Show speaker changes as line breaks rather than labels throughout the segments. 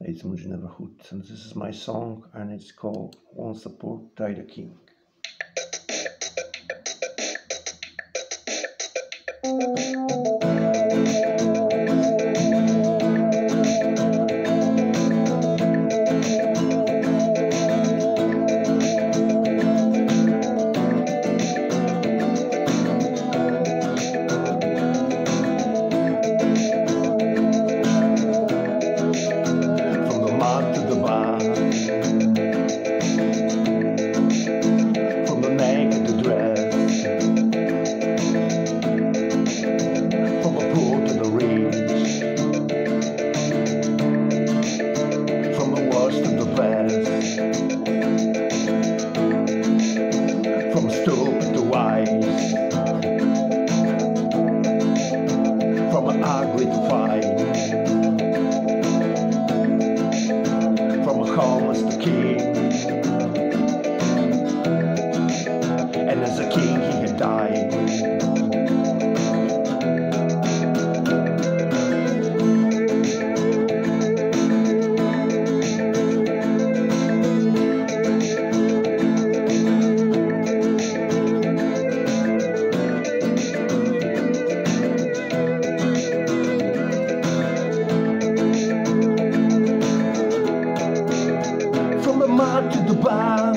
It's MOON G Neverhood, And this is my song, and it's called Once the Poor Died King. Mm-hmm. From an angry fight. From a homeless to king. Bath,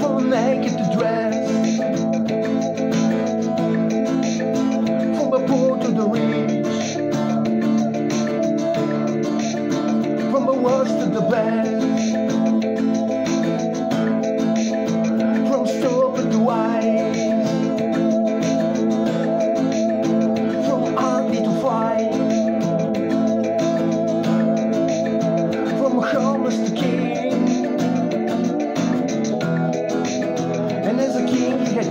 from the naked to dress, from the poor to the rich, from the worst to the best,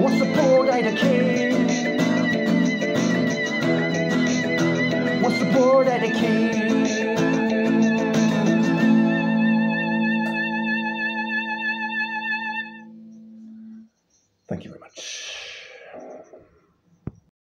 What's the king? What's the king? Thank you very much.